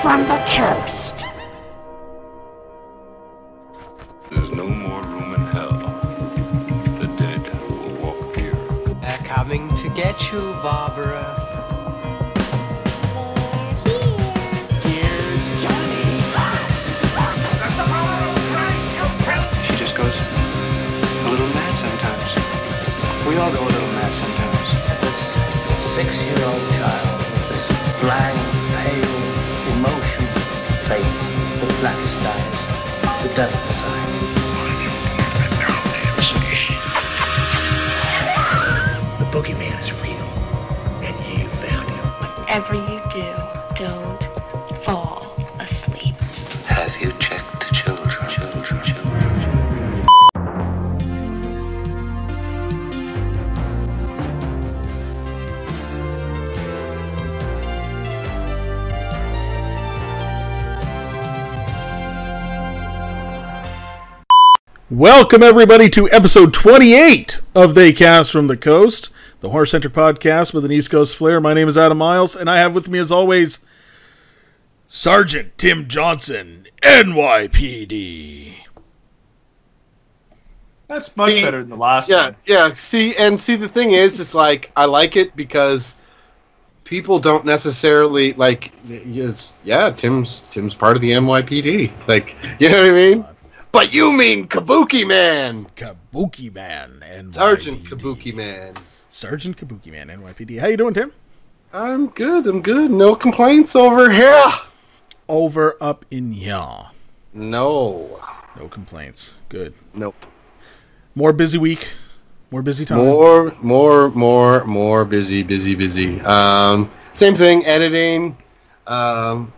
cast from the coast. There's no more room in hell. The dead will walk here. They're coming to get you, Barbara. Eyes, Welcome, everybody, to episode 28 of They Cast from the Coast, the Horror Center podcast with an East Coast flair. My name is Adam Miles, and I have with me, as always, Sergeant Tim Johnson, NYPD. That's much See, better than the last Yeah, one. yeah. yeah. See, and see, the thing is, it's like I like it because people don't necessarily like. Yeah, Tim's Tim's part of the NYPD. Like, you know what I mean? But you mean Kabuki Man, Kabuki Man, NYPD. Sergeant Kabuki Man. Sergeant Kabuki Man, NYPD. How you doing, Tim? I'm good. I'm good. No complaints over here. Over up in y'all. No. No complaints. Good. Nope. More busy week. More busy time. More, more, more, more busy, busy, busy. Um, same thing. Editing. Um,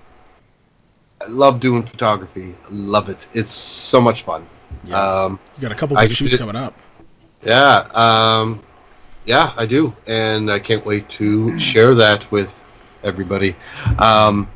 I love doing photography. Love it. It's so much fun. Yeah. Um, You got a couple I big shoots did- coming up. yeah. Um, yeah, I do, and I can't wait to share that with everybody. Um,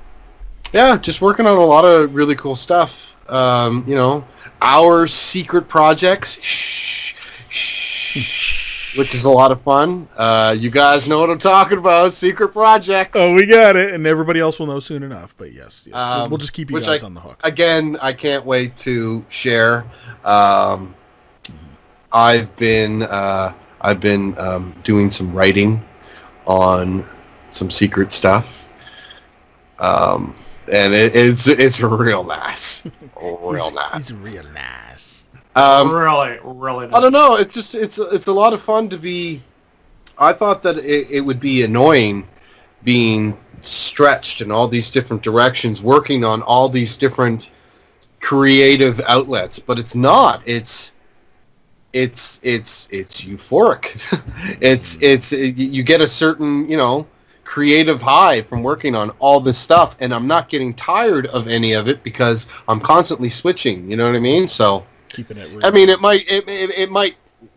yeah, just working on a lot of really cool stuff. Um, you know, our secret projects. Shh, shh, which is a lot of fun. Uh, you guys know what I'm talking about. Secret projects. Oh, we got it, and everybody else will know soon enough. But yes, yes. we'll- Um, we'll just keep you guys I- on the hook. again, I can't wait to share. Um, I've been uh, I've been um, doing some writing on some secret stuff, um, and it, it's it's real nice, real nice. He's real nice. Um, really, really. I don't know. It's just it's it's a lot of fun to be. I thought that it, it would be annoying being stretched in all these different directions, working on all these different creative outlets, but it's not. It's it's it's it's euphoric. it's it's you get a certain you know creative high from working on all this stuff, and I'm not getting tired of any of it because I'm constantly switching. You know what I mean? So. Keeping it real. I mean, it might, it, it, it might,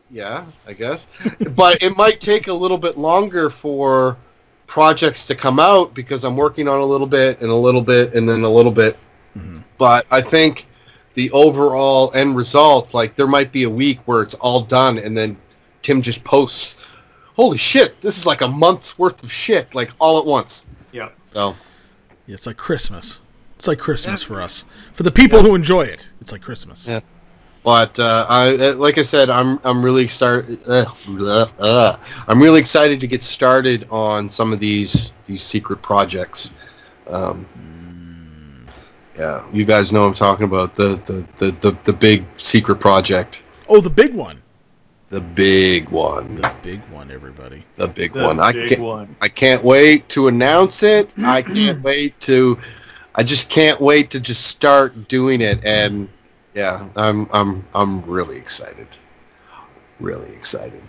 yeah, I guess, but it might take a little bit longer for projects to come out because I'm working on a little bit and a little bit and then a little bit. Mm-hmm. But I think the overall end result, like there might be a week where it's all done and then Tim just posts, holy shit, this is like a month's worth of shit, like all at once. Yeah. So, Yeah, it's like Christmas. It's like Christmas for us. For the people who enjoy it, it's like Christmas. Yeah. But uh, I, uh, like I said, I'm I'm really excited. Uh, uh, I'm really excited to get started on some of these these secret projects. Um, yeah, you guys know what I'm talking about the the, the, the the big secret project, Oh, the big one. the big one, The big one, everybody. the big The one. I can't one. I can't wait to announce it. I can't wait to. I just can't wait to just start doing it and yeah, I'm I'm I'm really excited. Really excited.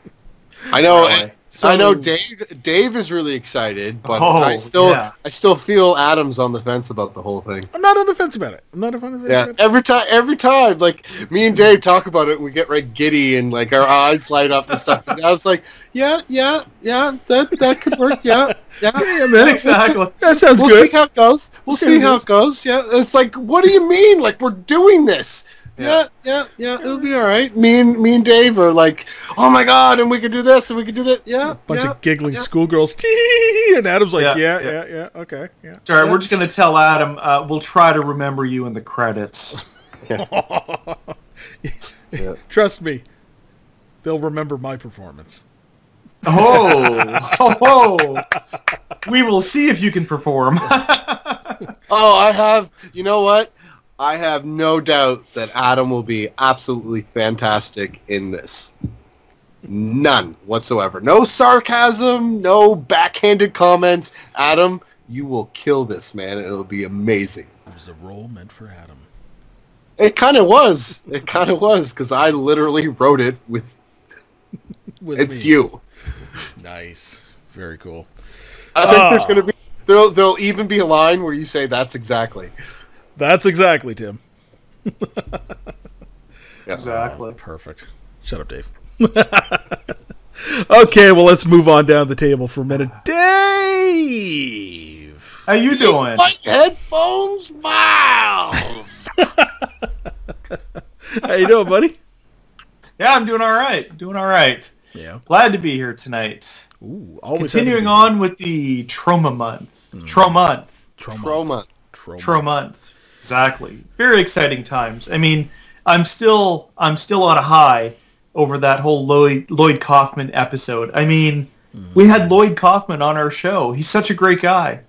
I know Really? I know Dave Dave is really excited, but Oh, I still yeah. I still feel Adam's on the fence about the whole thing. I'm not on the fence about it. I'm not on the fence Yeah, about it. every time every time like me and Dave talk about it, we get right giddy and like our eyes light up and stuff. And I was like, yeah, yeah, yeah, that that could work. Yeah, yeah, Yeah, yeah, man. Exactly. That sounds good. we'll see how it goes. We'll see how it goes. Yeah, it's like, what do you mean? Like we're doing this? Yeah, yeah, yeah. It'll be all right. Me and me and Dave are like, oh my god, and we could do this and we could do that. Yeah, a Bunch yeah, of giggling yeah. schoolgirls. Tee, and Adam's like, yeah, Yeah, yeah, yeah. yeah, okay, yeah. Sorry, we're just gonna tell Adam. Uh, we'll try to remember you in the credits. Trust me, they'll remember my performance. Oh, oh, oh. we will see if you can perform. Oh, I have. You know what? I have no doubt that Adam will be absolutely fantastic in this. None whatsoever. No sarcasm. No backhanded comments. Adam, you will kill this man. It'll be amazing. It was a role meant for Adam. It kind of was. It kind of was because I literally wrote it with. With It's me. you. Nice. Very cool. I think there's ah. going to be. There'll, there'll even be a line where you say that's exactly. That's exactly Tim. exactly. Perfect. Shut up, Dave. okay, well, let's move on down the table for a minute. Dave! How you doing? My headphones, Miles. How you doing, buddy? Yeah, I'm doing all right. Doing all right. Yeah. Glad to be here tonight. Ooh, always Continuing on with the Troma month. Troma month. Troma. Troma. Troma. Troma month. Exactly. Very exciting times. I mean, I'm still I'm still on a high over that whole Lloyd Lloyd Kaufman episode. I mean, we had Lloyd Kaufman on our show. He's such a great guy.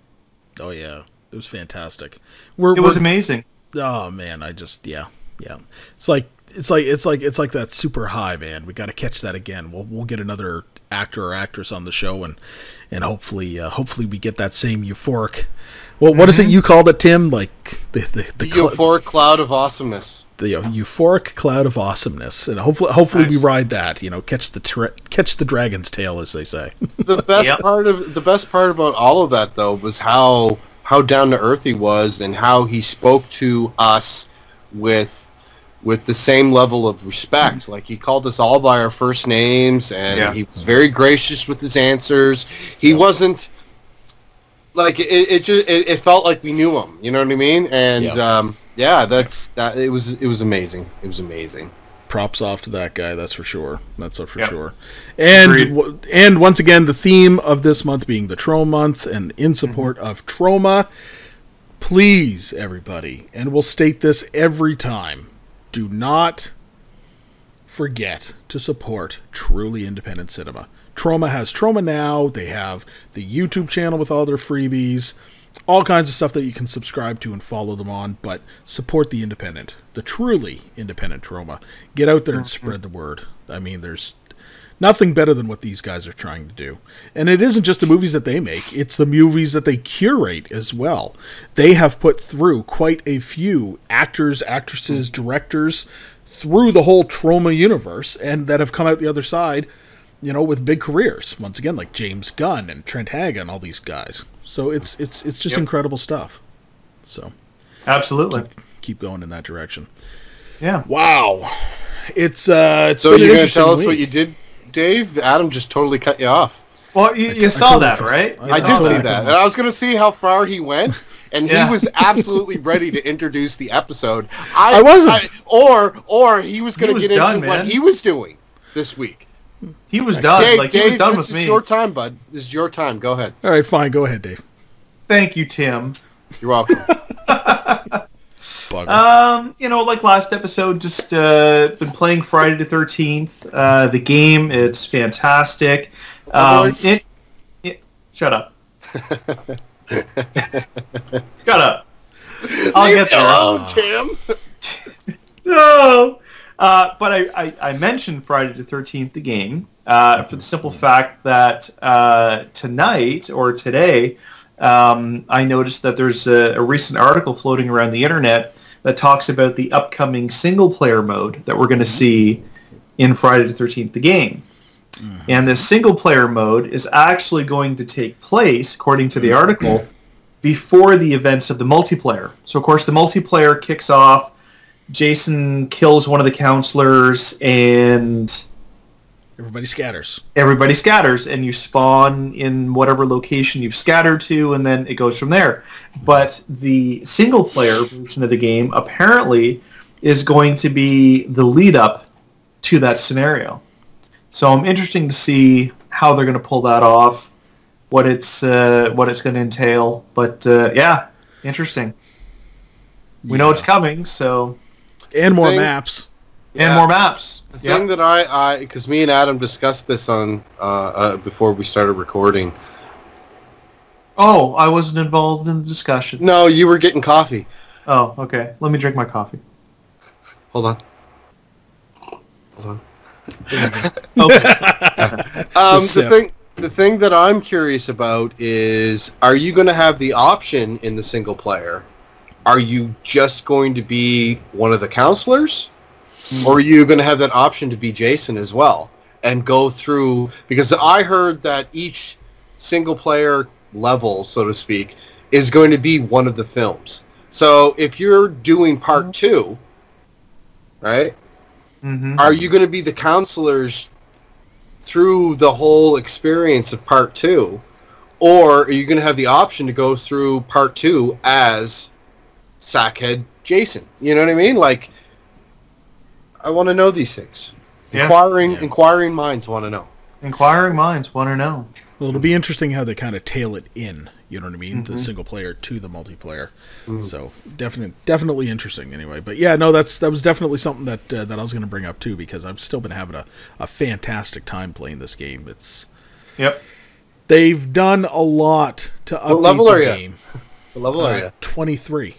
Oh, yeah. It was fantastic. We're, It was we're- amazing. Oh man, I just yeah, yeah. It's like it's like it's like it's like that super high, man. We got to catch that again. We'll we'll get another actor or actress on the show, and and hopefully uh, hopefully we get that same euphoric. Well, what is it you called it, Tim? Like the the the, The cl- euphoric cloud of awesomeness. the uh, euphoric cloud of awesomeness, and hopefully hopefully we ride that. You know, catch the tra- catch the dragon's tail, as they say. The best Yep. part of the best part about all of that though was how how down to earth he was and how he spoke to us with with the same level of respect. Like he called us all by our first names and Yeah. he was very gracious with his answers. He wasn't like it, it just it, it felt like we knew him, you know what I mean? And Yeah. um yeah, that's that it was it was amazing. It was amazing. props off to that guy. That's for sure. That's for Yep. sure. And w- and once again, the theme of this month being the Troma Month, and in support of Troma. Please, everybody, and we'll state this every time: do not forget to support truly independent cinema. Troma has Troma Now. They have the YouTube channel with all their freebies, all kinds of stuff that you can subscribe to and follow them on. But support the independent, the truly independent Troma. Get out there and mm-hmm. spread the word. I mean, there's nothing better than what these guys are trying to do. And it isn't just the movies that they make, it's the movies that they curate as well. They have put through quite a few actors, actresses, mm-hmm. directors through the whole Troma universe and that have come out the other side, you know, with big careers. Once again, like James Gunn and Trent Haaga, and all these guys. So it's it's it's just Yep. incredible stuff. So Absolutely. keep going in that direction. Yeah. Wow. It's uh it's So been you're gonna tell us week. what you did, Dave? Adam just totally cut you off. Well, you, I you saw totally that, could- right? I I did see that. that. And I was going to see how far he went, and Yeah. he was absolutely ready to introduce the episode. I, I wasn't. or or he was going to get done, into man. what he was doing this week. He was done. Dave, like he Dave was done with me. this with is me. your time, bud. This is your time. Go ahead. All right, fine. Go ahead, Dave. Thank you, Tim. You're welcome. Um, you know, like last episode, just uh, been playing Friday the Thirteenth. Uh, the game, it's fantastic. Um, it, it, shut up. shut up. I'll Leave get me there. alone, Tim. No. Uh, but I, I, I mentioned Friday the 13th, the game, uh, for the simple fact that uh, tonight or today, um, I noticed that there's a, a recent article floating around the internet that talks about the upcoming single-player mode that we're going to see in Friday the 13th, the game. And this single-player mode is actually going to take place, according to the article, before the events of the multiplayer. So, of course, the multiplayer kicks off Jason kills one of the counselors and Everybody scatters. everybody scatters and you spawn in whatever location you've scattered to and then it goes from there. But the single player version of the game apparently is going to be the lead up to that scenario. So I'm interested to see how they're going to pull that off, what it's uh, what it's going to entail. But uh, yeah, interesting. We know it's coming, so And more Thing- maps. and more maps. The Yep. thing that I, I, because me and Adam discussed this on uh, uh, before we started recording. Oh, I wasn't involved in the discussion. No, you were getting coffee. Oh, okay. Let me drink my coffee. Hold on. Hold on. Okay. Um, the thing, the thing that I'm curious about is, are you going to have the option in the single player? Are you just going to be one of the counselors, or are you going to have that option to be Jason as well and go through? Because I heard that each single player level, so to speak, is going to be one of the films. So if you're doing part two, right? hmm are you going to be the counselors through the whole experience of part two or are you going to have the option to go through part two as sackhead jason you know what i mean like i want to know these things Yeah. inquiring inquiring minds want to know Inquiring minds want to know. Well, it'll be interesting how they kind of tail it in. You know what I mean? The single player to the multiplayer. So definitely, definitely interesting. Anyway, but yeah, no, that's that was definitely something that uh, that I was going to bring up too because I've still been having a, a fantastic time playing this game. It's Yep. they've done a lot to update level the are ya? game. the level Uh, area Twenty three.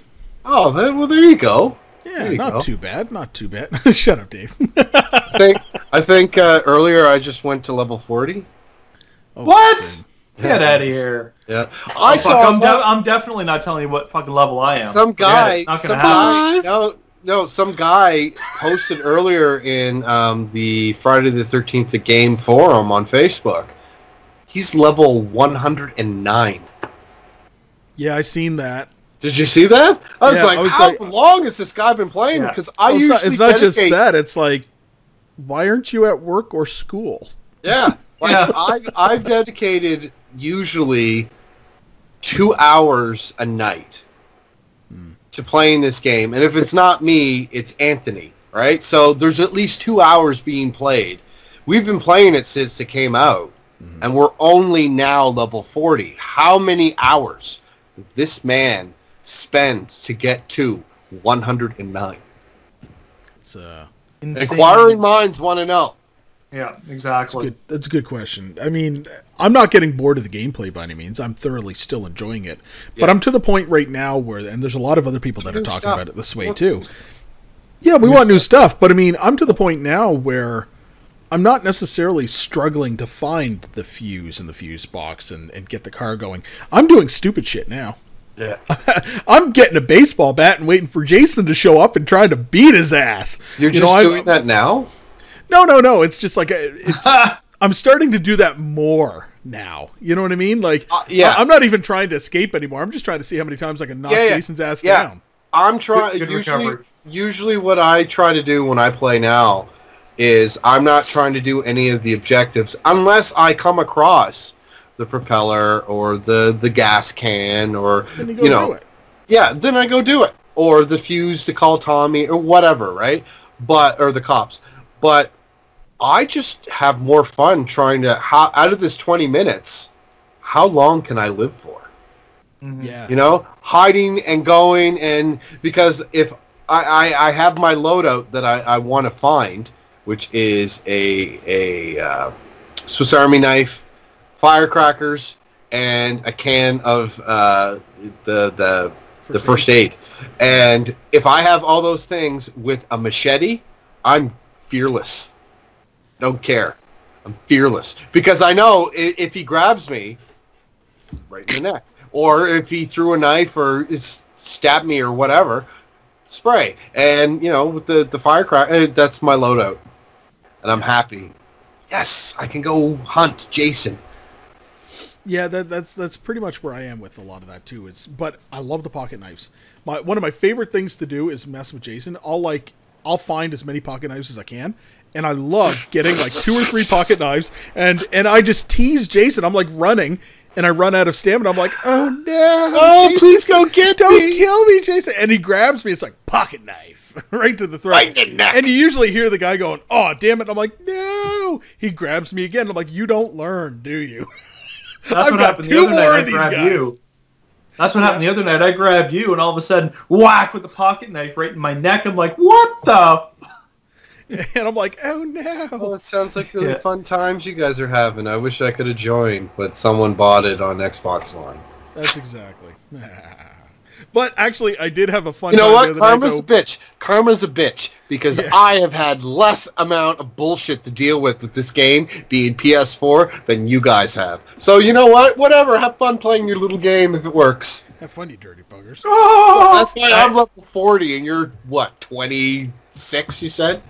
Oh that, well there you go Yeah, you not go. too bad. Not too bad. Shut up, Dave. i think i think uh, earlier i just went to level 40 Oh, What? Get out of here. yeah i Oh, fuck, saw I'm, de- I'm definitely not telling you what fucking level I am. some guy. Not some gonna happen. guy, no, no, some guy posted earlier in um, the Friday the Thirteenth the Game forum on Facebook. He's level one hundred and nine. Yeah, I seen that. Did you see that? I was Yeah, like, I was how like- long has this guy been playing? Yeah. Because I Well, it's usually not, it's not just that. It's like, why aren't you at work or school? Yeah, like Yeah. I've I've dedicated usually two hours a night hmm. to playing this game, and if it's not me, it's Anthony. Right? So there's at least two hours being played. We've been playing it since it came out, hmm. and we're only now level forty. How many hours this man spend to get to one hundred and nine? It's uh, Insane. Inquiring minds want to know. Yeah, exactly. good. That's a good question. I mean, I'm not getting bored of the gameplay by any means. I'm thoroughly still enjoying it, but I'm to the point right now where, and there's a lot of other people that are talking stuff. about it this way too. Yeah, we want new stuff, but I mean, I'm to the point now where I'm not necessarily struggling to find the fuse in the fuse box and, and get the car going. I'm doing stupid shit now. Yeah. I'm getting a baseball bat and waiting for Jason to show up and trying to beat his ass. You're You just know, I'm- doing that now? No, no, no. It's just like a, it's. I'm starting to do that more now. You know what I mean? Like, Uh, yeah. I, am not even trying to escape anymore. I'm just trying to see how many times I can knock Yeah, yeah. Jason's ass Yeah. down. I'm trying. Good- good Usually, recovery. usually what I try to do when I play now is I'm not trying to do any of the objectives unless I come across the propeller or the the gas can or you you know it. yeah then I go do it. Or the fuse to call Tommy or whatever right? But or the cops. But I just have more fun trying to how out of this 20 minutes how long can I live for? Yeah. you know hiding and going and because if i i, I have my loadout that i, I want to find which is a a uh, swiss army knife firecrackers and a can of uh, the the the first aid and if i have all those things with a machete i'm fearless don't care i'm fearless because i know i- if he grabs me right in the neck. Or if he threw a knife or stabbed me or whatever, spray. And, you know, with the, the firecracker, uh, that's my loadout. And I'm happy. Yes, I can go hunt Jason. Yeah, that, that's that's pretty much where I am with a lot of that too. It's but I love the pocket knives. My one of my favorite things to do is mess with Jason. I'll like I'll find as many pocket knives as I can. And I love getting like two or three pocket knives, and and I just tease Jason. I'm like running, and I run out of stamina. I'm like, oh no! Oh, Jason, please don't get don't kill me, Jason! And he grabs me. It's like pocket knife right to the throat. Right the neck. And you usually hear the guy going, "Oh, damn it!" And I'm like, "No!" He grabs me again. I'm like, "You don't learn, do you?" That's I've what got happened two the other more night. I these grabbed guys. you. That's what happened the other night. I grabbed you, and all of a sudden, whack with the pocket knife right in my neck. I'm like, what the? And I'm like, "Oh no!" Well, it sounds like really Yeah. fun times you guys are having. I wish I could have joined, but someone bought it on Xbox One. That's exactly. but actually, I did have a fun. You know what? the other night, Karma's a bitch. Karma's a bitch because Yeah. I have had less amount of bullshit to deal with with this game being PS4 than you guys have. So you know what? Whatever. Have fun playing your little game if it works. Have fun, you dirty buggers. Oh! That's why I'm level 40 and you're what 26? You said.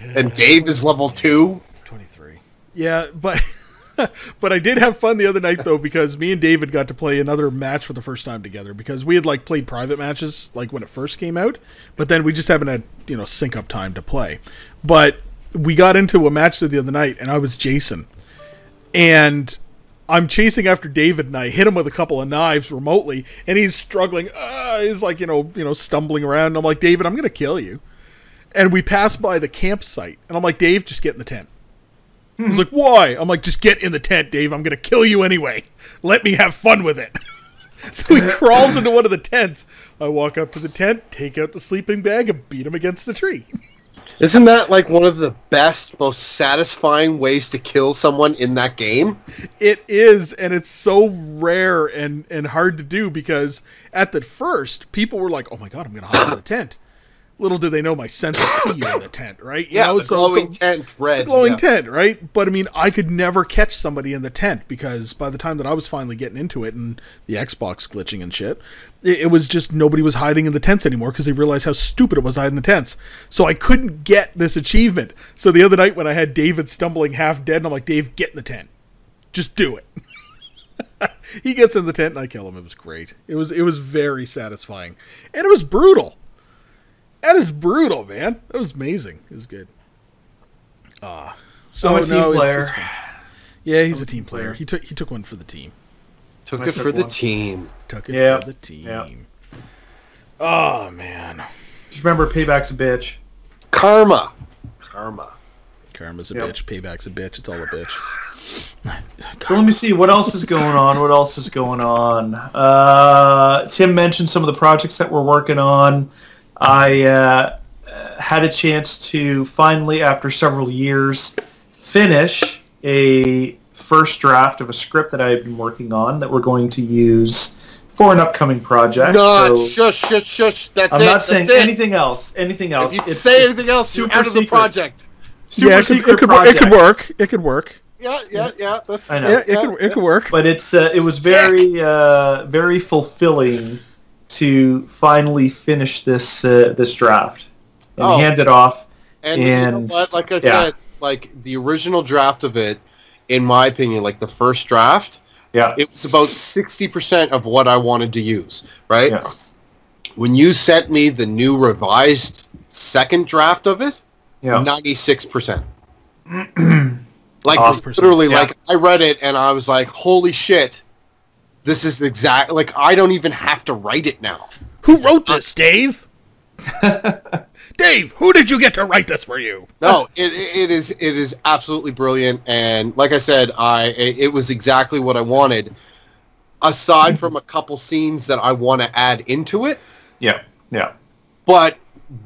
And Dave is level two. 23. Yeah, but but I did have fun the other night though because me and David got to play another match for the first time together because we had like played private matches like when it first came out, but then we just haven't had, you know, sync up time to play. But we got into a match the other night and I was Jason. And I'm chasing after David and I hit him with a couple of knives remotely and he's struggling. Uh, he's like, you know, you know, stumbling around. And I'm like, "David, I'm to kill you." And we pass by the campsite and I'm like, "Dave, just get in the tent." He's like, "Why?" I'm like, "Just get in the tent, Dave. I'm gonna kill you anyway. Let me have fun with it." so he crawls into one of the tents. I walk up to the tent, take out the sleeping bag, and beat him against the tree. Isn't that like one of the best, most satisfying ways to kill someone in that game? It is, and it's so rare and and hard to do because at the first, people were like, "Oh my god, I'm gonna hide in the tent." Little do they know my sense of see in the tent, right? You Yeah, know, the so- glowing so- tent red. glowing yeah. tent, right? But I mean, I could never catch somebody in the tent because by the time that I was finally getting into it and the Xbox glitching and shit, it, it was just nobody was hiding in the tents anymore because they realized how stupid it was hiding in the tents. So I couldn't get this achievement. So the other night when I had David stumbling half dead, and I'm like, Dave, get in the tent. Just do it. he gets in the tent and I kill him. It was great. It was it was very satisfying, and it was brutal. That is brutal, man. That was amazing. It was good. Ah, so I'm a team no, player. it's fun. yeah, he's a team player. player. He took he took one for the team. Took I it took for the team. Took it Yeah, for the team. yeah. Oh man, Just remember, payback's a bitch. Karma. Karma. karma's a Yep. bitch. Payback's a bitch. It's all a bitch. So let me see what else is going on. What else is going on? Uh, Tim mentioned some of the projects that we're working on. I uh, uh, had a chance to finally, after several years, finish a first draft of a script that I've been working on that we're going to use for an upcoming project. No, So shush, shush, shush. That's I'm it. not saying it. anything else. Anything else. If you It's- say it's anything else, you're super out of the project. Super yeah, it could, secret it could, wor- it could work. It could work. Yeah, yeah, yeah. That's I know. Yeah, it could it could work. but it's uh, it was very uh, very fulfilling to finally finish this uh, this draft and Oh. hand it off. And, you know what? Like I yeah. said, like the original draft of it, in my opinion, like the first draft, Yeah, it was about sixty percent of what I wanted to use. Right? yeah, When you sent me the new revised second draft of it, yeah. ninety-six percent. Like Awesome. literally, Yeah. like I read it and I was like, "Holy shit! This is exact. Like I don't even have to write it now." Who wrote this, Dave? Dave, who did you get to write this for you? No, it, it it is it is absolutely brilliant, and like I said, I it, it was exactly what I wanted. Aside from a couple scenes that I want to add into it, yeah, yeah. but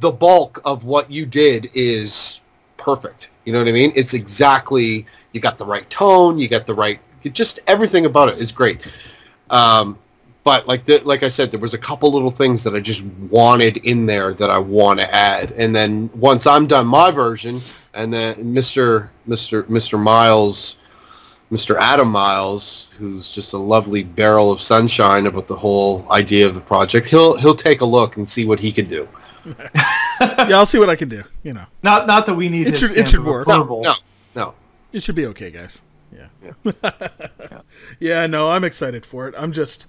the bulk of what you did is perfect. You know what I mean? It's exactly you got the right tone, you got the right, just everything about it is great. Um, but like the, like I said, there was a couple little things that I just wanted in there that I want to add, and then once I'm done my version, and then Mr. Mr. Mr. Miles, Mr. Adam Miles, who's just a lovely barrel of sunshine about the whole idea of the project, he'll he'll take a look and see what he can do. yeah, I'll see what I can do. You know, Not not that we need It should- it should work. approval. No, no. it should be okay, guys. Yeah. Yeah. no, I'm excited for it. I'm just,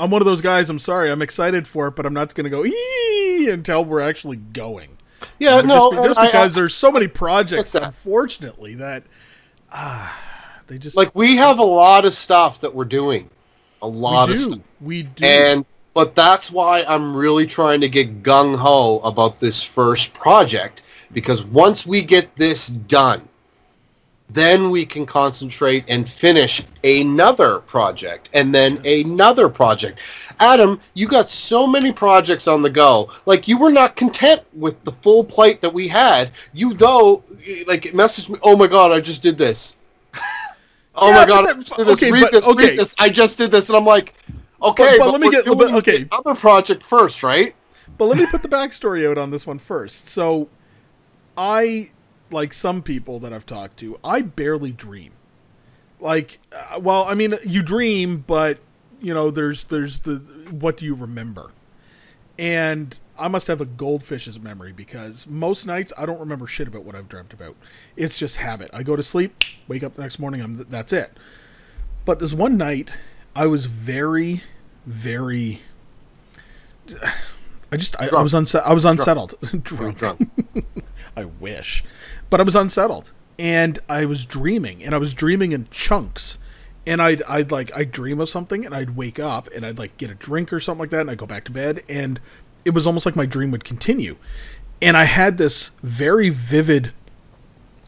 I'm one of those guys. I'm sorry, I'm excited for it, but I'm not going to go ee until we're actually going. Yeah, Just no, be- and just because I- there's so many projects, that. unfortunately, that ah, they just like we have a lot of stuff that we're doing, a lot we of do. stuff, We do. and but that's why I'm really trying to get gung ho about this first project because once we get this done, then we can concentrate and finish another project and then another project. Adam, you got so many projects on the go. Like you were not content with the full plate that we had. You though like it messaged me, "Oh my god, I just did this." oh Yeah, my god, but I just did this. okay, read but- this, okay. read this. I just did this and I'm like, "Okay, but but, let me get- but- okay. other project first, right?" But let me put the backstory out on this one first. So, I, like some people that I've talked to, I barely dream. Like, uh, well, I mean, you dream, but you know, there's there's the what do you remember? And I must have a goldfish's memory because most nights I don't remember shit about what I've dreamt about. It's just habit. I go to sleep, wake up the next morning, I'm that's it. But this one night, I was very, very I just I, I was unse- I was unsettled. Drunk. Drunk. I wish, but I was unsettled, and I was dreaming, and I was dreaming in chunks, and I'd I'd like I'd dream of something, and I'd wake up, and I'd like get a drink or something like that, and I'd go back to bed, and it was almost like my dream would continue, and I had this very vivid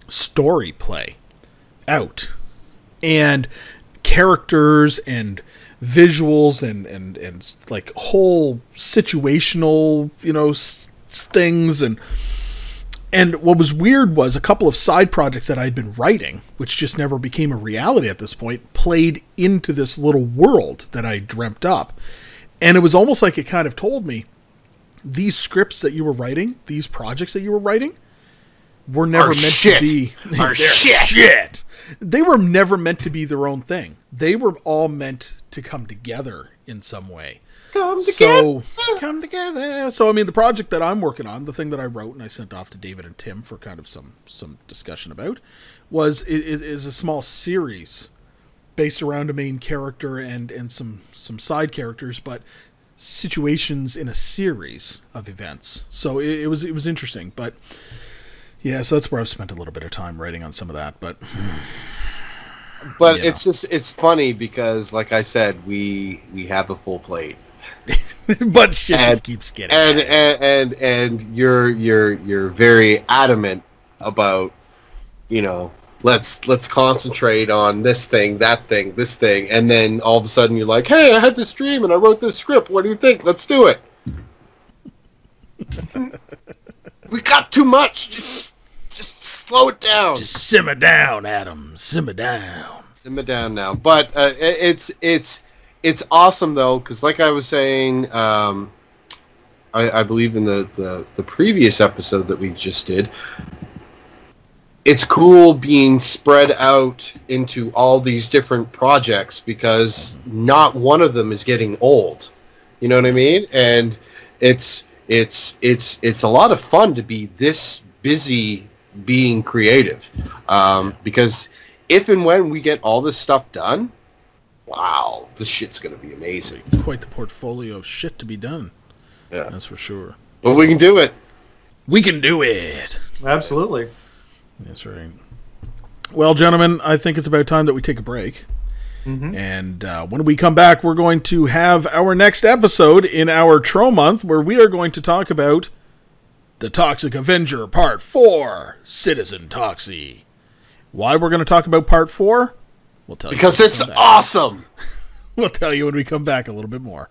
story play out, and characters and visuals and and and like whole situational you know s- things and and what was weird was a couple of side projects that I'd been writing, which just never became a reality at this point, played into this little world that I dreamt up. And it was almost like it kind of told me these scripts that you were writing, these projects that you were writing, were never Are meant shit. to be They're shit. shit. They were never meant to be their own thing. They were all meant to come together in some way. Come So come together. So I mean, the project that I'm working on, the thing that I wrote and I sent off to David and Tim for kind of some some discussion about, was is a small series based around a main character and and some some side characters, but situations in a series of events. So it, it was it was interesting, but yeah, so that's where I've spent a little bit of time writing on some of that. But But Yeah. it's just it's funny because like I said, we we have a full plate. but shit And- just keeps getting and and and and you're you're you're very adamant about you know let's let's concentrate on this thing that thing this thing. And then all of a sudden you're like hey i had this dream and i wrote this script. What do you think? Let's do it. We got too much. Just just slow it down. Just simmer down, Adam. Simmer down. simmer down now. But uh, it's it's it's awesome though, because like I was saying, um, I, I believe in the, the the previous episode that we just did. It's cool being spread out into all these different projects because not one of them is getting old. You know what I mean? And it's it's it's it's a lot of fun to be this busy being creative um, because if and when we get all this stuff done, wow, this shit's gonna be amazing. Quite the portfolio of shit to be done. Yeah, That's for sure. but we can do it. We can do it. Absolutely. That's right. Well, gentlemen, I think it's about time that we take a break. And uh, when we come back, we're going to have our next episode in our Tro month, where we are going to talk about the Toxic Avenger Part Four, Citizen Toxie. Why we're going to talk about Part Four? We'll tell Because you. when we it's awesome. We'll tell you when we come back a little bit more.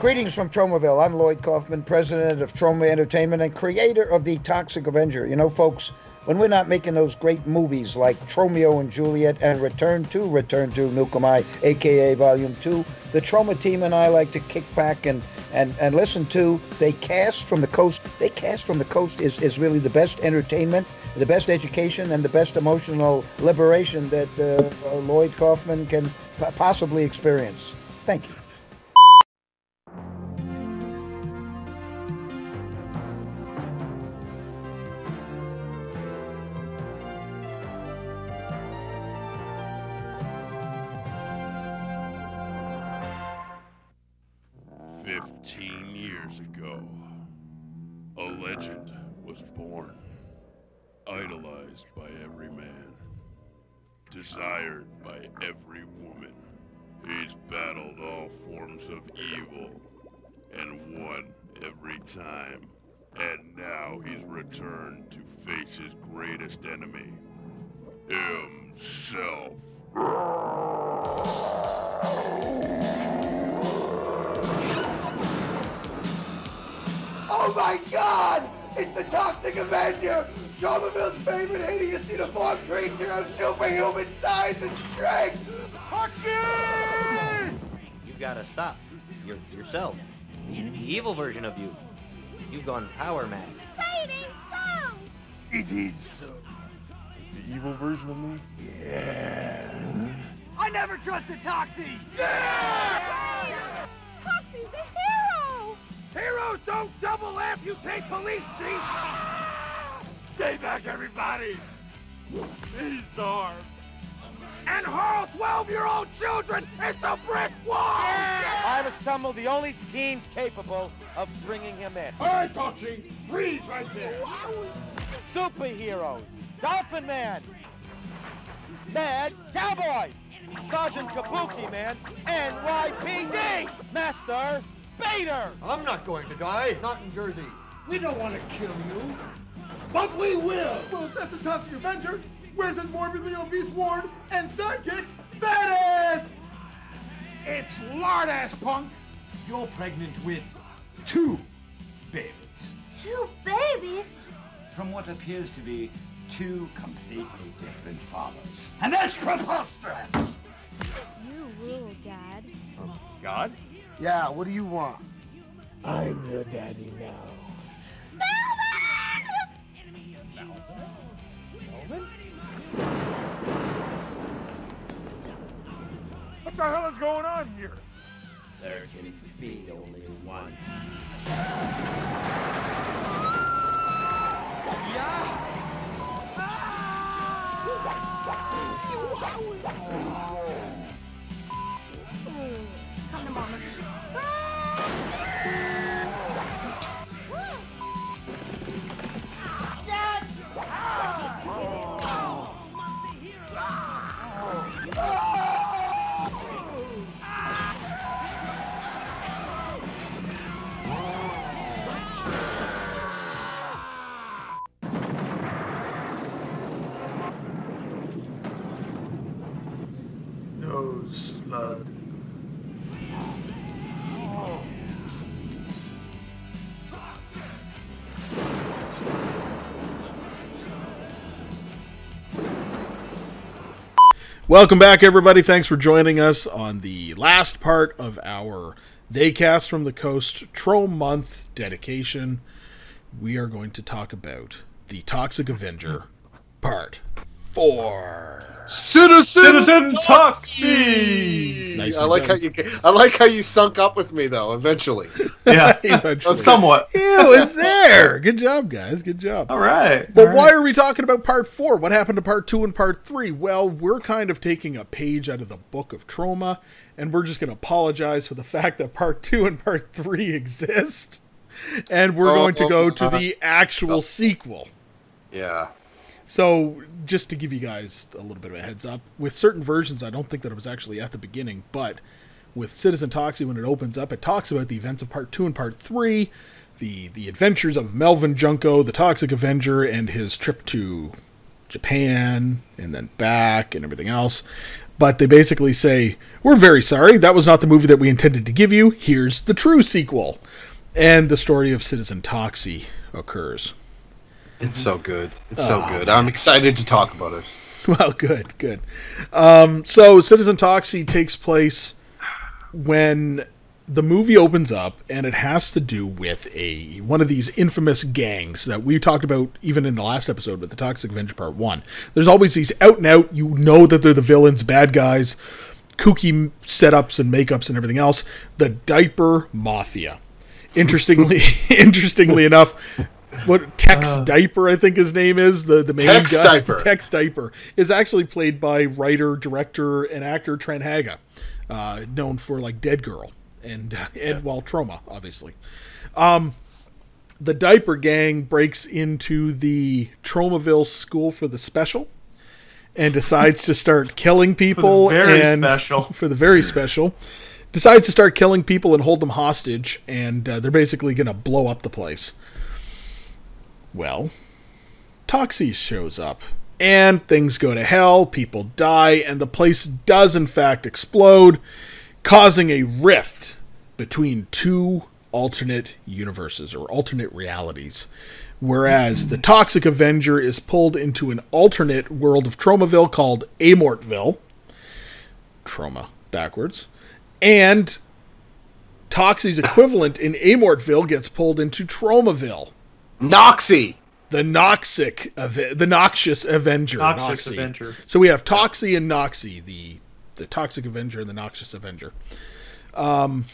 Greetings from Tromaville. I'm Lloyd Kaufman, president of Troma Entertainment and creator of the Toxic Avenger. You know, folks, when we're not making those great movies like Tromeo and Juliet and Return to Return to Nuke 'Em High, aka Volume 2, the Troma team and I like to kick back and, and, and listen to They Cast from the Coast. They Cast from the Coast is, is really the best entertainment, the best education, and the best emotional liberation that uh, Lloyd Kaufman can possibly experience. Thank you. A legend was born, idolized by every man, desired by every woman. He's battled all forms of evil and won every time. And now he's returned to face his greatest enemy, himself. Oh my god! It's the Toxic Avenger! Tromaville's favorite hideous uniform creature of superhuman size and strength! Toxic! You gotta stop. You're yourself. The evil version of you. You've gone power mad. Say it ain't so! It is so. The evil version of me? Yeah. I never trusted Toxie! Toxie's a hero! Heroes don't double amputate police chiefs! Stay back, everybody! He's armed. And hurl 12-year-old children into a brick walls! I've assembled the only team capable of bringing him in. All right, Toxie, freeze right there! Superheroes, Dolphin Man, Mad Cowboy, Sergeant Kabuki Man, NYPD, Master Bator. I'm not going to die, not in Jersey. We don't want to kill you, but we will! Well, if that's a Toxic Avenger, where's his morbidly obese ward and sidekick, Fatis? It's lard-ass punk! You're pregnant with two babies. Two babies? From what appears to be two completely different fathers. And that's preposterous! You rule, Dad. Oh, God? Yeah, what do you want? I'm your daddy now. What the hell is going on here? There can be only one. Yeah! Ah! Come to mama. Welcome back, everybody. Thanks for joining us on the last part of our They Cast from the Coast Troma Month dedication. We are going to talk about the Toxic Avenger Part 4. Citizen, Citizen Toxie. Nicely I like done. how you. I like how you sunk up with me though. Eventually. Yeah, Eventually. somewhat. It was there. Good job, guys. Good job. All right. But all why right. are we talking about part four? What happened to part two and part three? Well, we're kind of taking a page out of the book of Troma, and we're just going to apologize for the fact that part two and part three exist. And we're Oh, going to go oh, to uh, the actual sequel. Yeah. So, just to give you guys a little bit of a heads up, with certain versions, I don't think that it was actually at the beginning, but with Citizen Toxie, when it opens up, it talks about the events of part two and part three, the the adventures of Melvin Junko, the Toxic Avenger, and his trip to Japan and then back and everything else. But they basically say, We're very sorry, that was not the movie that we intended to give you. Here's the true sequel. And the story of Citizen Toxie occurs. It's so good. It's so good. I'm excited to talk about it. Well, good, good. Um, so, Citizen Toxie takes place when the movie opens up, and it has to do with a one of these infamous gangs that we talked about even in the last episode with the Toxic Avenger Part One. There's always these out and out. You know that they're the villains, bad guys, kooky setups and makeups and everything else. The Diaper Mafia. Interestingly, interestingly enough, what Tex Diaper I think his name is the the main Tex guy. Diaper. Tex Diaper is actually played by writer, director, and actor Trent Haaga, uh, known for like Dead Girl and and well, Troma, obviously. Um, the diaper gang breaks into the Tromaville School for the Special and decides to start killing people. very and special. For the very special. Decides to start killing people and hold them hostage, and uh, they're basically going to blow up the place. Well, Toxie shows up, and things go to hell, people die, and the place does in fact explode, causing a rift between two alternate universes or alternate realities. Whereas the Toxic Avenger is pulled into an alternate world of Tromaville called Amortville. Troma backwards. And Toxie's equivalent in Amortville gets pulled into Tromaville. Noxie! The Noxic, the Noxious Avenger. Noxious Noxie. Avenger. So we have Toxie and Noxie, the the Toxic Avenger and the Noxious Avenger. Um,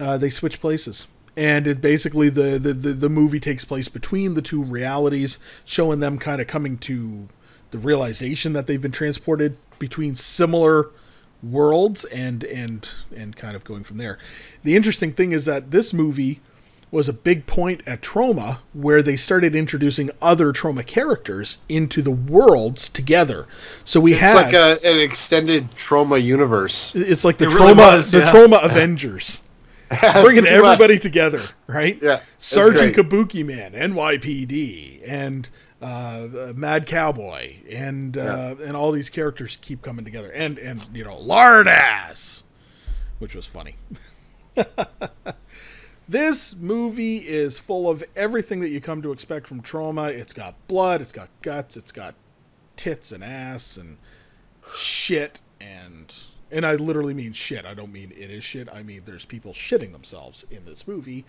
uh, they switch places, and it basically the, the the the movie takes place between the two realities, showing them kind of coming to the realization that they've been transported between similar worlds and and and kind of going from there. The interesting thing is that this movie was a big point at Troma where they started introducing other Troma characters into the worlds together. So we It's had like a, an extended Troma universe. it's like the It really Troma was, the yeah. Troma Avengers. Bringing everybody together, right? Yeah, Sergeant great. Kabuki Man, NYPD, and uh, uh, Mad Cowboy, and uh, and all these characters keep coming together, and and you know Lardass, which was funny. this movie is full of everything that you come to expect from Troma. It's got blood, it's got guts, it's got tits and ass and shit and and I literally mean shit. I don't mean it is shit. I mean there's people shitting themselves in this movie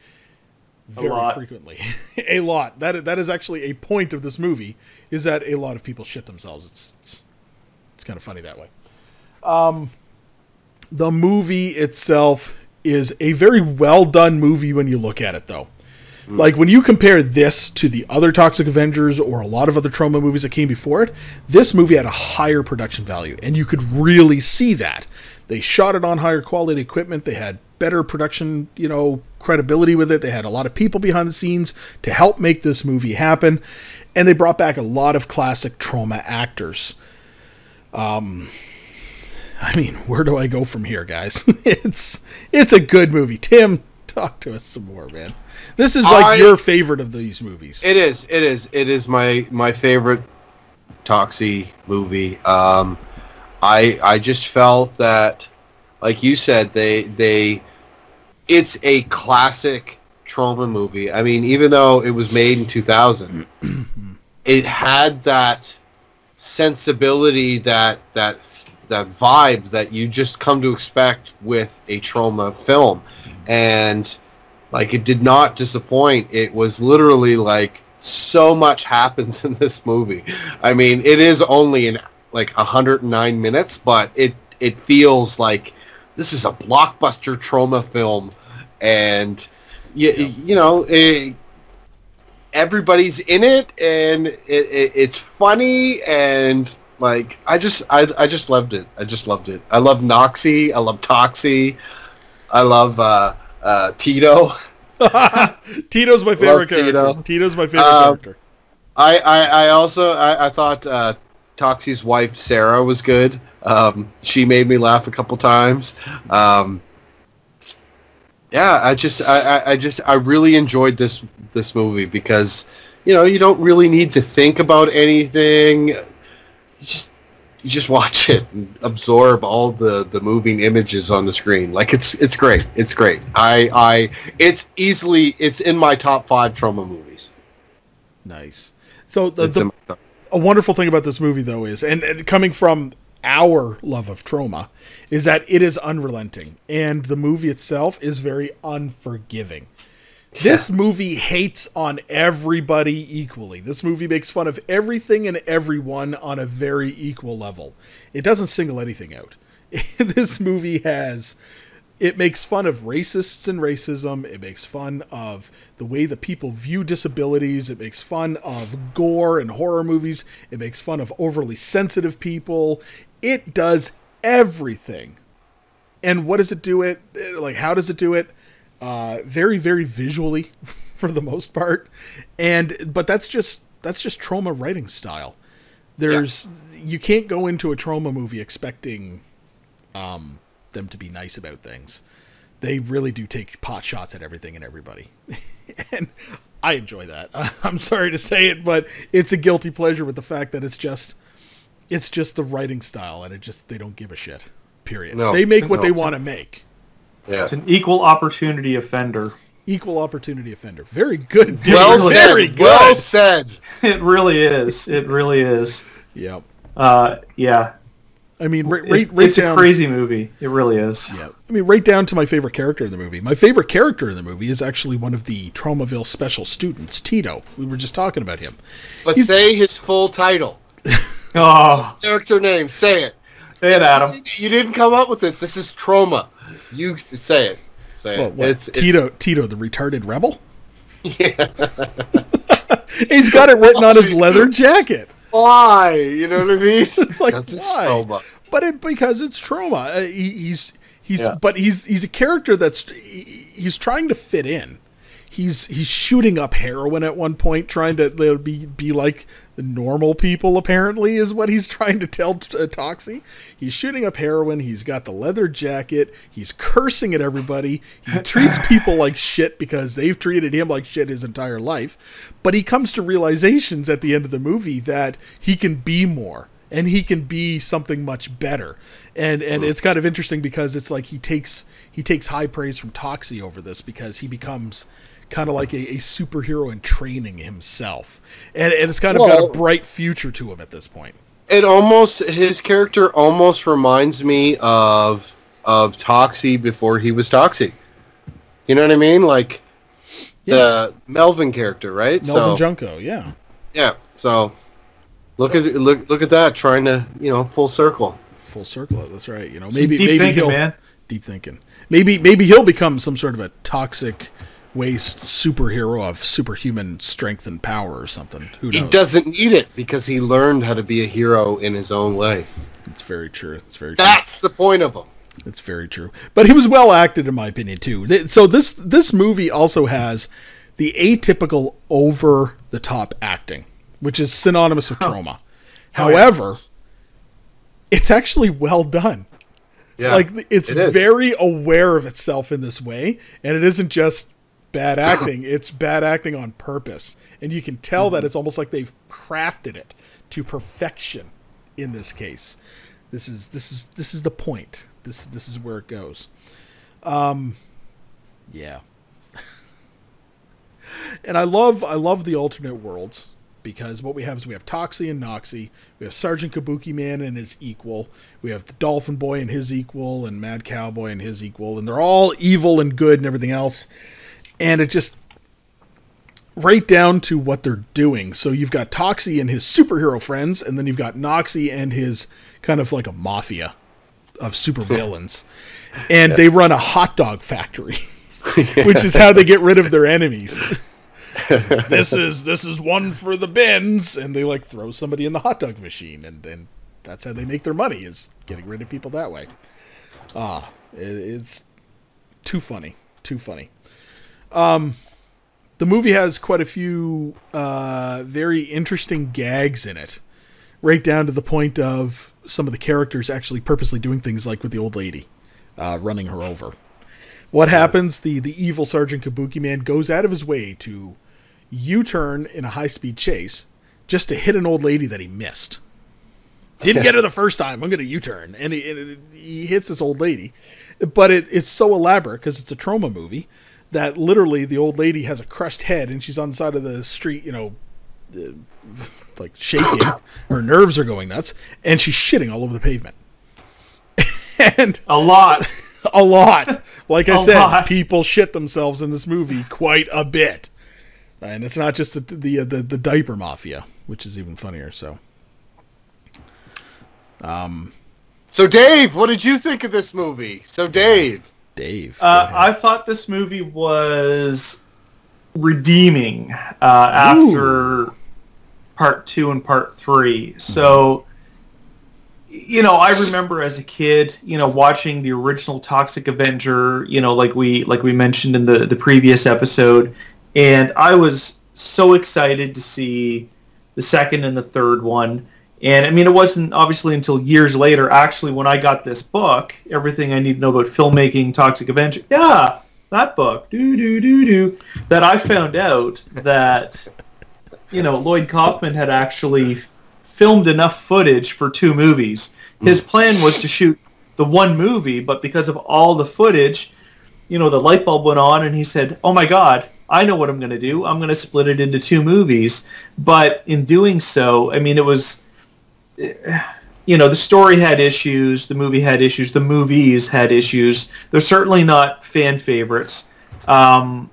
very lot. frequently. a lot. That that is actually a point of this movie is that a lot of people shit themselves. It's it's, it's kind of funny that way. Um the movie itself is a very well done movie when you look at it though. Like when you compare this to the other Toxic Avengers or a lot of other Troma movies that came before it, this movie had a higher production value, and you could really see that. They shot it on higher quality equipment. They had better production, you know, credibility with it. They had a lot of people behind the scenes to help make this movie happen, and they brought back a lot of classic Troma actors. Um, I mean, where do I go from here, guys? it's it's a good movie. Tim, talk to us some more, man. This is like I- your favorite of these movies. It is. It is. It is my my favorite Toxie movie. Um, I I just felt that, like you said, they they, it's a classic Troma movie. I mean, even though it was made in 2000, it had that sensibility, that that that vibe that you just come to expect with a Troma film, and like it did not disappoint. It was literally like so much happens in this movie. I mean, it is only in like 109 minutes, but it it feels like this is a blockbuster Troma film, and you you know it, everybody's in it, and it, it, it's funny and. Like I just I, I just loved it. I just loved it. I love Noxie. I love Toxie. I love uh, uh, Tito. Tito's my favorite character. Tito. Tito's my favorite Um, character. I, I, I also I, I thought uh, Toxie's wife Sarah was good. Um, she made me laugh a couple times. Um, yeah, I just I, I, I just I really enjoyed this this movie because you know you don't really need to think about anything. You just watch it and absorb all the the moving images on the screen. Like it's it's great. It's great. I I it's easily it's in my top five Troma movies. Nice. So the, the my a wonderful thing about this movie though is and, and coming from our love of Troma is that it is unrelenting and the movie itself is very unforgiving. This movie hates on everybody equally. This movie makes fun of everything and everyone on a very equal level. It doesn't single anything out. this movie has it makes fun of racists and racism. It makes fun of the way that people view disabilities. It makes fun of gore and horror movies. It makes fun of overly sensitive people. It does everything and what does it do it like how does it do it uh very very visually for the most part. And but that's just that's just Troma writing style. There's you can't go into a Troma movie expecting um them to be nice about things. They really do take pot shots at everything and everybody. And i enjoy that. I'm sorry to say it but it's a guilty pleasure with the fact that it's just it's just the writing style and it just they don't give a shit period. No. they make what No. they want to make Yeah. It's an equal opportunity offender. equal opportunity offender very good dude. Well very said. good Well said. It really is. It really is. yep Uh, yeah. i mean right, right, right it's down a crazy movie. It really is. Yeah. I mean, right down to my favorite character in the movie. My favorite character in the movie is actually one of the Tromaville special students, Tito. We were just talking about him. But He's- say his full title. Oh, Character name. Say it. Say it, Adam. You didn't come up with it. This is Troma. You say it. Say Well, it. what, It's, it's Tito, Tito, the retarded rebel. Yeah. He's got it written on his leather jacket. Why? You know what I mean? It's like 'Cause it's why? Troma. But it because it's Troma. Uh, he, he's he's Yeah. but he's he's a character that's he- he's trying to fit in. He's he's shooting up heroin at one point, trying to uh, be be like normal people. Apparently, is what he's trying to tell uh, Toxie. He's shooting up heroin. He's got the leather jacket. He's cursing at everybody. He treats people like shit because they've treated him like shit his entire life. But he comes to realizations at the end of the movie that he can be more and he can be something much better. And and it's kind of interesting because it's like he takes he takes high praise from Toxie over this because he becomes kind of like a, a superhero in training himself. And, and it's kind of got a bright future to him at this point. It almost his character almost reminds me of of Toxie before he was Toxie. You know what I mean? Like the Melvin character, right? Melvin so, Junko, yeah. Yeah. So look at look look at that, trying to you know full circle. Full circle, that's right. You know, maybe deep maybe thinking, he'll man. deep thinking. Maybe maybe he'll become some sort of a toxic waste superhero of superhuman strength and power or something. Who knows? He doesn't need it because he learned how to be a hero in his own way. It's very true. It's very true. That's the point of him. It's very true. But he was well acted, in my opinion, too. So this this movie also has the atypical over the top acting, which is synonymous with Troma. Oh, However, it's actually well done. Yeah, like it's it very aware of itself in this way, and it isn't just bad acting; it's bad acting on purpose, and you can tell Mm-hmm. that it's almost like they've crafted it to perfection. In this case, this is this is this is the point. This this is where it goes. Um, yeah. and I love I love the alternate worlds because what we have is we have Toxie and Noxie, we have Sergeant Kabuki Man and his equal, we have the Dolphin Boy and his equal, and Mad Cowboy and his equal, and they're all evil and good and everything else. And it just right down to what they're doing. So you've got Toxie and his superhero friends, and then you've got Noxie and his kind of like a mafia of super villains. And they run a hot dog factory, which is how they get rid of their enemies. this is this is one for the bins, and they like throw somebody in the hot dog machine, and and that's how they make their money is getting rid of people that way. Ah, it, it's too funny, too funny. Um, the movie has quite a few uh, very interesting gags in it, right down to the point of some of the characters actually purposely doing things like with the old lady, uh, running her over. What happens? The the evil Sergeant Kabuki man goes out of his way to U-turn in a high-speed chase just to hit an old lady that he missed. Didn't get her the first time. I'm going to U-turn, and he, he hits this old lady. But it, it's so elaborate because it's a Troma movie that literally the old lady has a crushed head and she's on the side of the street, you know, uh, like shaking. Her nerves are going nuts, and she's shitting all over the pavement. and A lot. a lot. Like I said, lot. people shit themselves in this movie quite a bit, and it's not just the the the, the diaper mafia, which is even funnier. So, um, So Dave, what did you think of this movie? So Dave, Dave, Uh, I thought this movie was redeeming uh, after part two and part three. So you know, I remember as a kid, you know, watching the original Toxic Avenger, you know, like we like we mentioned in the the previous episode, and I was so excited to see the second and the third one. And I mean, it wasn't obviously until years later, actually, when I got this book, everything I need to know about filmmaking, Toxic Avenger. Yeah, that book, do do do do, that I found out that you know Lloyd Kaufman had actually filmed enough footage for two movies. His plan was to shoot the one movie, but because of all the footage, you know, the light bulb went on, and he said, "Oh my God." I know what I'm going to do. I'm going to split it into two movies. But in doing so, I mean, it was you know, the story had issues, the movie had issues, the movies had issues. They're certainly not fan favorites. Um,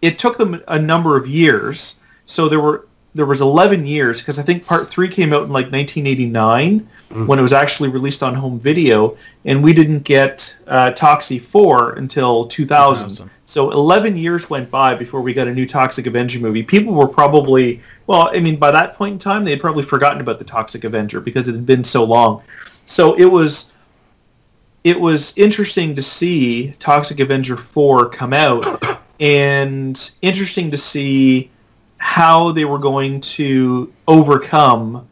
it took them a number of years. So there were there was 11 years because I think part three came out in like 1989 when it was actually released on home video, and we didn't get uh, Toxie 4 until 2000. 2000. So 11 years went by before we got a new Toxic Avenger movie. People were probably, well, I mean, by that point in time, they had probably forgotten about the Toxic Avenger because it had been so long. So it was, it was interesting to see Toxic Avenger 4 come out, and interesting to see how they were going to overcome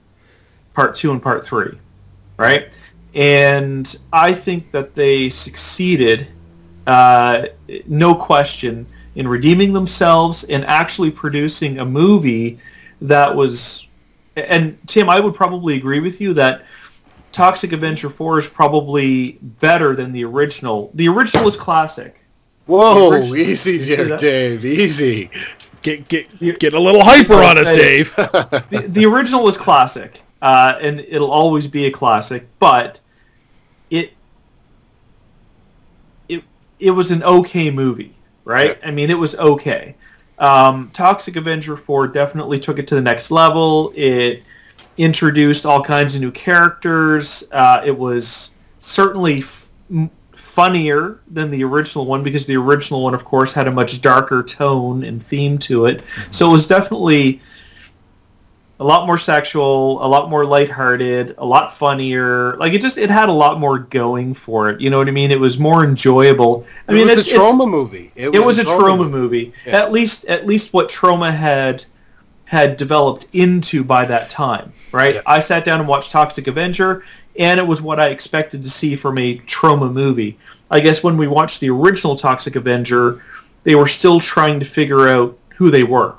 part two and part three, right? And I think that they succeeded, uh, no question, in redeeming themselves and actually producing a movie that was. And Tim, I would probably agree with you that Toxic Avenger 4 is probably better than the original. The original is classic. Whoa, easy there. Dave. Easy. Get get get a little hyper on us, Dave. the, the original was classic, uh, and it'll always be a classic. But it it it was an okay movie, right? I mean, it was okay. Um, Toxic Avenger Four definitely took it to the next level. It introduced all kinds of new characters. Uh, it was certainly f- funnier than the original one because the original one, of course, had a much darker tone and theme to it. Mm-hmm. So it was definitely a lot more sexual, a lot more lighthearted, a lot funnier. Like it just it had a lot more going for it. You know what I mean? It was more enjoyable. I It mean, was it's, a Troma movie. It was, a Troma, movie. Yeah. At least at least what Troma had had developed into by that time, right? I sat down and watched Toxic Avenger, and it was what I expected to see from a Troma movie. I guess when we watched the original Toxic Avenger, they were still trying to figure out who they were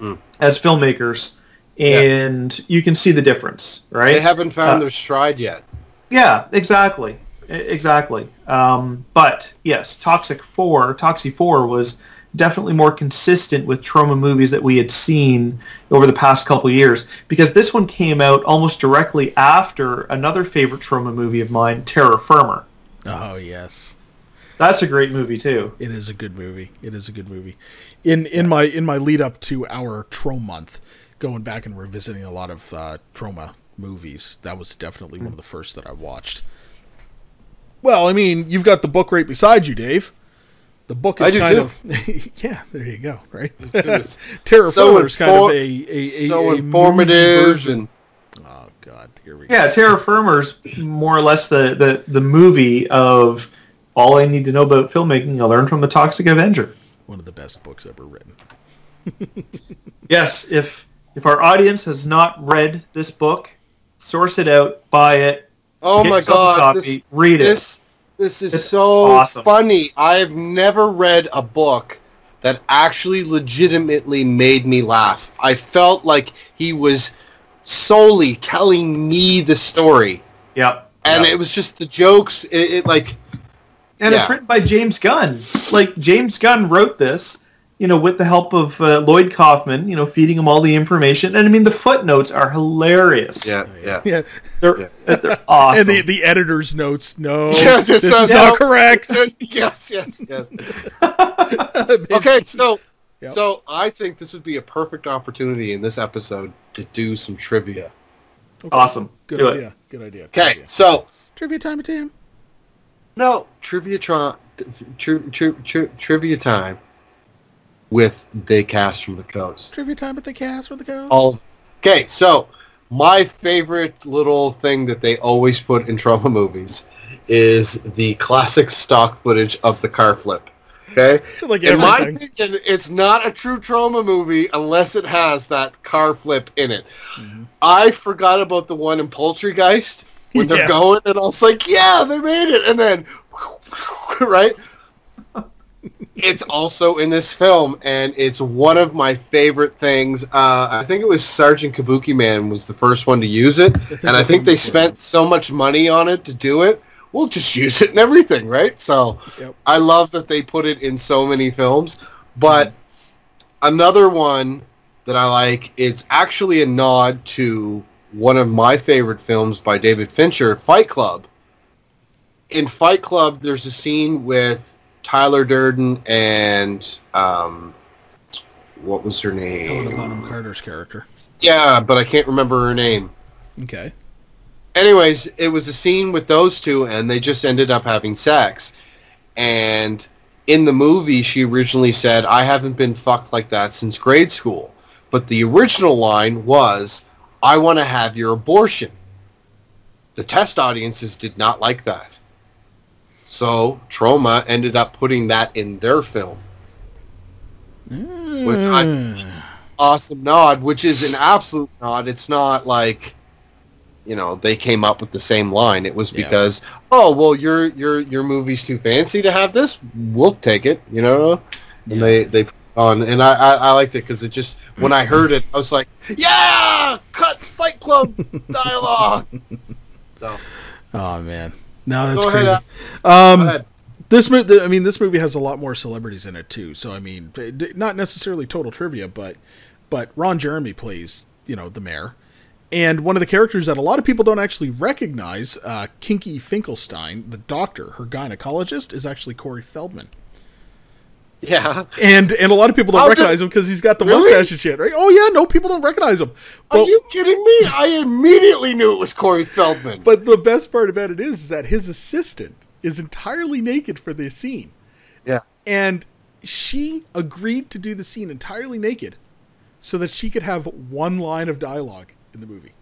Mm. as filmmakers, and you can see the difference, right? They haven't found Uh, their stride yet. yeah, exactly, exactly. Um, but yes, Toxic Four, Toxie Four was definitely more consistent with Troma movies that we had seen over the past couple years. Because this one came out almost directly after another favorite Troma movie of mine, Terror Firmer. Oh yes. That's a great movie too. It is a good movie. It is a good movie. In in my in my lead up to our Troma month, going back and revisiting a lot of uh, Troma movies, that was definitely one of the first that I watched. Well, I mean, you've got the book right beside you, Dave. The book is I do kind too. of yeah. There you go. Right. Goodness. Terror So Firmer is kind of a a, a so a informative version. and Oh God, here we Yeah, Terror Firmer's more or less the, the, the movie of all I need to know about filmmaking I learned from the Toxic Avenger. one of the best books ever written. Yes, if if our audience has not read this book, source it out, buy it. Oh my god, copy, this, read this, it. This is It's so awesome. funny. I have never read a book that actually legitimately made me laugh. I felt like he was solely telling me the story. Yep. And yep. it was just the jokes. It, it like and yeah. it's written by James Gunn. Like James Gunn wrote this, you know, with the help of uh, Lloyd Kaufman, you know, feeding him all the information. And I mean, the footnotes are hilarious. Yeah, yeah. Yeah. They're they're awesome. And the, the editor's notes, no, Yes, this it's is a- not correct. yes, yes, yes. okay, so so I think this would be a perfect opportunity in this episode to do some trivia. Awesome. Good Do it. idea. Good idea. Okay, so Trivia time, Tim. no trivia tri- tri- tri- tri- trivia time with they cast from the coast. Trivia time at the cast with the ghost. All okay. So my favorite little thing that they always put in Troma movies is the classic stock footage of the car flip. Okay, like, in my opinion, it's not a true Troma movie unless it has that car flip in it. Mm-hmm. I forgot about the one in Poultrygeist when they're Yes. going, and I was like, "Yeah, they made it!" And then, right? It's also in this film, and it's one of my favorite things. Uh, I think it was Sergeant Kabuki Man was the first one to use it, and I think they spent so much money on it to do it. We'll just use it in everything, right? So I love that they put it in so many films. But another one that I like, it's actually a nod to one of my favorite films by David Fincher, Fight Club. In Fight Club, there's a scene with Tyler Durden and um, what was her name? Helena Bonham Carter's character. Yeah, but I can't remember her name. Okay. Anyways, it was a scene with those two, and they just ended up having sex. And in the movie, she originally said, I haven't been fucked like that since grade school. But the original line was, I want to have your abortion. The test audiences did not like that. So Troma ended up putting that in their film. Which I hmm. awesome nod, which is an absolute nod. It's not like you know they came up with the same line. It was Yeah. because oh well your your your movie's too fancy to have this. We'll take it. You know, and they they put on and I I, I liked it because it just when I heard it I was like yeah cut Fight Club dialogue. So Oh man, no, that's Go crazy. ahead, um, Go ahead. this movie, I mean, this movie has a lot more celebrities in it too. So I mean, not necessarily total trivia, but but Ron Jeremy plays you know the mayor, and one of the characters that a lot of people don't actually recognize, uh, Kinky Finkelstein, the doctor, her gynecologist, is actually Corey Feldman. Yeah. And and a lot of people don't How did- recognize him because he's got the Really? mustache and shit, right? Oh yeah, no, people don't recognize him. Are you kidding me? I immediately knew it was Corey Feldman. But the best part about it is, is that his assistant is entirely naked for this scene. Yeah. And she agreed to do the scene entirely naked so that she could have one line of dialogue in the movie.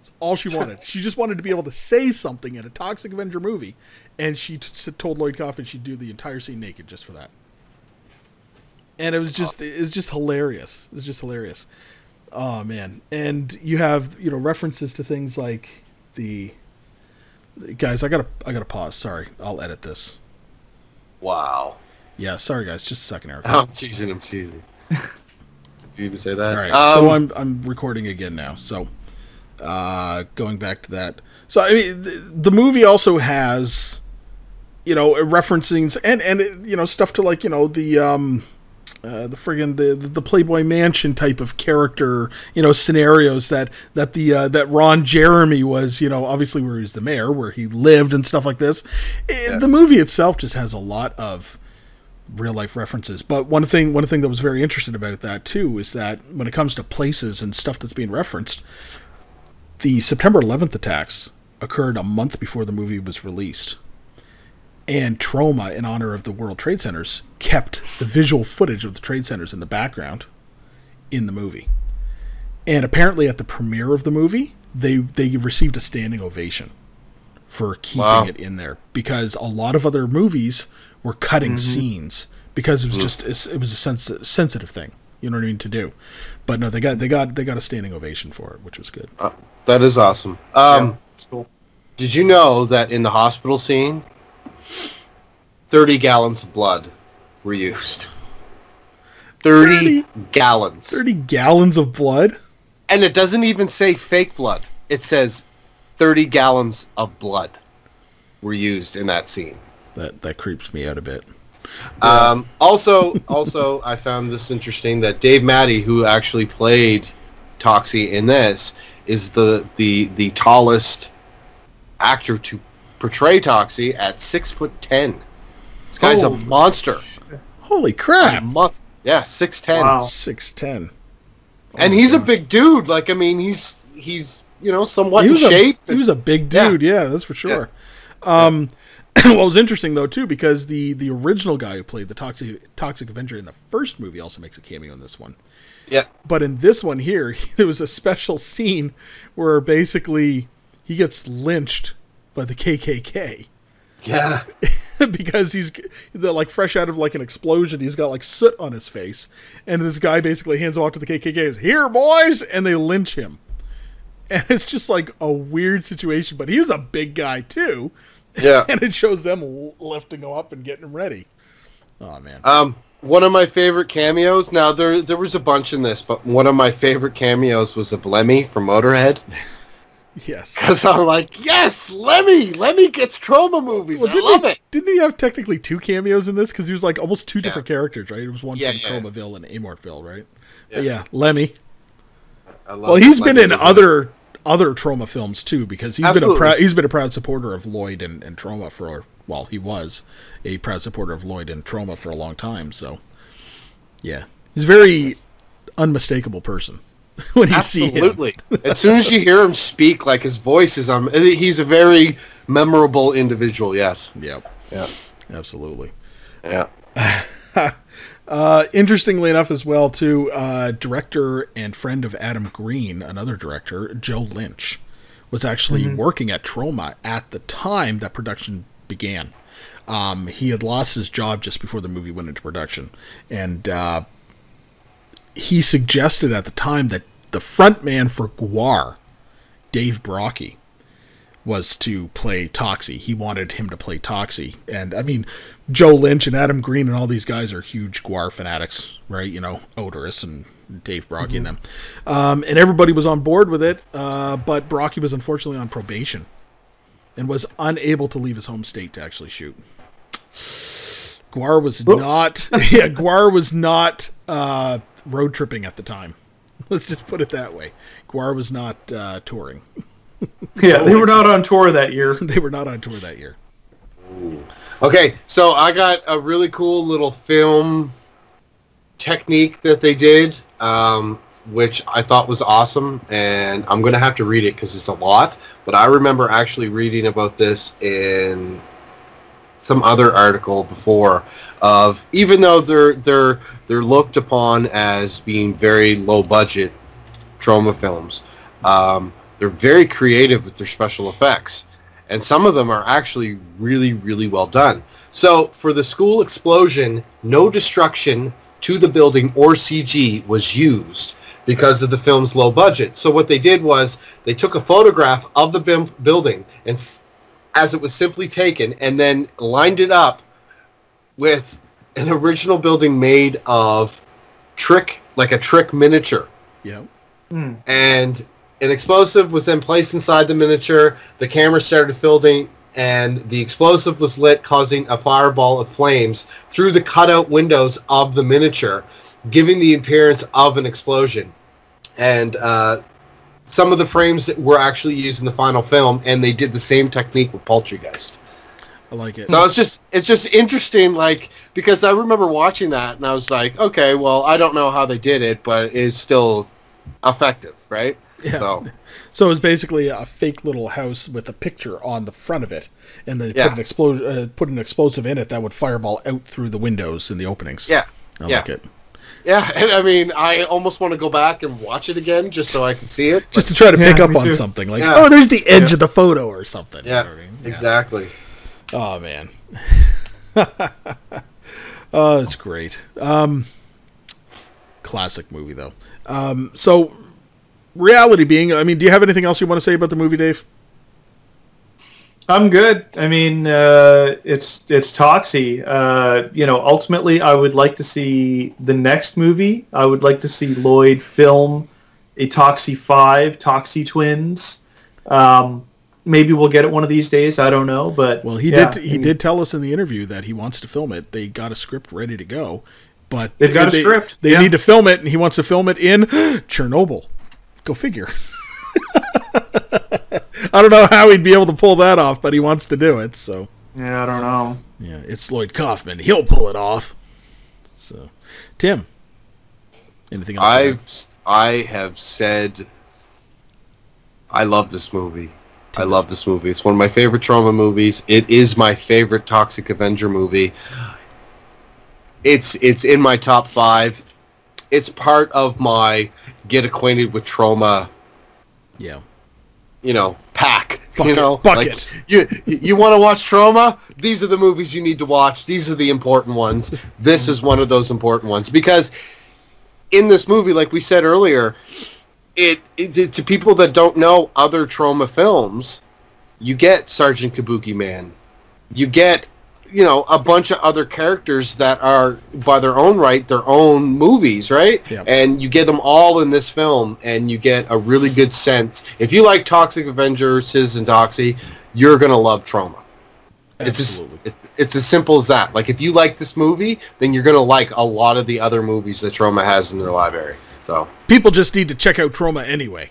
That's all she wanted. she just wanted to be able to say something in a Toxic Avenger movie, and she told Lloyd Kaufman she'd do the entire scene naked just for that. And it was just it was just hilarious. It was just hilarious. Oh man. And you have, you know, references to things like the guys, I gotta I gotta pause. Sorry. I'll edit this. Wow. Yeah, sorry guys, just a second, Eric. I'm teasing. I'm teasing. you even say that? All right. Um, so I'm I'm recording again now. So uh going back to that. So I mean the, the movie also has you know referencing and and you know stuff to like, you know, the um uh, the friggin' the the Playboy Mansion type of character, you know, scenarios that that the uh, that Ron Jeremy was, you know, obviously where he was the mayor, where he lived and stuff like this. Eh, The movie itself just has a lot of real life references. But one thing one thing that was very interesting about that too is that when it comes to places and stuff that's being referenced, the September 11th attacks occurred a month before the movie was released. And Troma, in honor of the World Trade Centers, kept the visual footage of the trade centers in the background in the movie. And apparently, at the premiere of the movie, they they received a standing ovation for keeping Wow. it in there because a lot of other movies were cutting Mhm. scenes because it was just it was a sens- sensitive thing. You know what I mean to do, but no, they got they got they got a standing ovation for it, which was good. Uh, that is awesome. Um, Did you know that in the hospital scene, 30 gallons of blood were used? 30, gallons. 30 gallons of blood? And it doesn't even say fake blood. It says 30 gallons of blood were used in that scene. That that creeps me out a bit. Um, also, also, I found this interesting that Dave Mattey, who actually played Toxie in this, is the the the tallest actor to portray Toxie at six foot ten. This guy's Oh. a monster. Holy crap! Must yeah, six ten. Wow. 6'10". and he's a big dude. Like I mean, he's he's you know somewhat he in was a. He was a big dude, yeah, that's for sure. Um, what was interesting though too, because the the original guy who played the Toxic Toxic Avenger in the first movie also makes a cameo in this one. Yeah. But in this one here, there was a special scene where basically he gets lynched by the KKK. Yeah. because he's the, like fresh out of like an explosion. He's got like soot on his face, and this guy basically hands him off to the KKK. Says, Here, boys, and they lynch him. And it's just like a weird situation. But he's a big guy too. Yeah. and it shows them lifting him up and getting him ready. Oh man. Um, one of my favorite cameos. Now there there was a bunch in this, but one of my favorite cameos was a Lemmy from Motorhead. Yes. Because I'm like, yes, Lemmy. Lemmy gets Troma movies. Well, I didn't love he, it. Didn't he have technically two cameos in this? Because he was like almost two different characters, right? It was one Yeah, from yeah. Tromaville and Amortville, right? Yeah. Yeah, Lemmy. I love Well, he's been in other other Troma films too, because he's been a Absolutely. proud he's been a proud supporter of Lloyd and, and Troma for well, he was a proud supporter of Lloyd and Troma for a long time. So, yeah, he's a very unmistakable person when you see him. Absolutely. as soon as you hear him speak, like his voice is um, he's a very memorable individual. Yes. Yep. Yeah. Absolutely. Yeah. Uh, interestingly enough, as well, too, uh, director and friend of Adam Green, another director, Joe Lynch, was actually Mhm. working at Troma at the time that production began. Um, he had lost his job just before the movie went into production, and uh, he suggested at the time that the front man for Gwar, Dave Brockie, was to play Toxie. He wanted him to play Toxie. And I mean, Joe Lynch and Adam Green and all these guys are huge Gwar fanatics, right? You know, Oderus and Dave Brockie and them. Um, and everybody was on board with it, uh, but Brockie was unfortunately on probation and was unable to leave his home state to actually shoot. Gwar was not, yeah, Gwar was not uh, road tripping at the time. Let's just put it that way. Gwar was not uh, touring. Yeah, they were not on tour that year. they were not on tour that year. Okay, so I got a really cool little film technique that they did, um, which I thought was awesome, and I'm going to have to read it because it's a lot. But I remember actually reading about this in some other article before of even though they're they're they're looked upon as being very low budget Troma films, um, they're very creative with their special effects and some of them are actually really, really well done. So for the school explosion, no destruction to the building or CG was used because of the film's low budget. So what they did was they took a photograph of the building and as it was simply taken and then lined it up with an original building made of trick, like a trick miniature Yeah. and an explosive was then placed inside the miniature. The camera started filming, and the explosive was lit, causing a fireball of flames through the cutout windows of the miniature, giving the appearance of an explosion. And uh, some of the frames that were actually used in the final film, and they did the same technique with Poultrygeist. I like it. So it's just it's just interesting, like because I remember watching that, and I was like, okay, well, I don't know how they did it, but it's still effective, right? Yeah. So So it was basically a fake little house with a picture on the front of it, and they Yeah. put an explo- uh, put an explosive in it that would fireball out through the windows in the openings. Yeah. I Yeah. like it. Yeah, and I mean, I almost want to go back and watch it again just so I can see it. Just to try to Yeah, pick up me on too. something like, Yeah. oh, there's the edge Yeah. of the photo or something. you Yeah, know I mean? exactly. Oh man. oh, it's great. Um, classic movie though. Um, so reality being, I mean, do you have anything else you want to say about the movie, Dave? I'm good. I mean, uh, it's it's Toxie. Uh, you know, ultimately, I would like to see the next movie. I would like to see Lloyd film a Toxie Five, Toxie Twins. Um, maybe we'll get it one of these days. I don't know, but Well, he yeah, did. I He mean, did tell us in the interview that he wants to film it. They got a script ready to go, but They've got a script, They yeah. need to film it, and he wants to film it in Chernobyl. Go figure. I don't know how he'd be able to pull that off, but he wants to do it. So Yeah, I don't know. yeah, it's Lloyd Kaufman. He'll pull it off. So, Tim, anything else? I've I have said I love this movie. I love this movie. It's one of my favorite Troma movies. It is my favorite Toxic Avenger movie. It's it's in my top five. It's part of my get acquainted with Troma. Yeah. You know, pack. Bucket, you know, bucket. Like, you you want to watch Troma? These are the movies you need to watch. These are the important ones. This is one of those important ones because in this movie, like we said earlier, it, it to people that don't know other Troma films, you get Sergeant Kabuki Man, you get you know a bunch of other characters that are by their own right their own movies, right? Yeah. And you get them all in this film, and you get a really good sense. If you like Toxic Avenger, Citizen Toxie you're gonna love Troma. It's as, it, it's as simple as that. Like if you like this movie, then you're gonna like a lot of the other movies that Troma has in their library. So People just need to check out Troma anyway.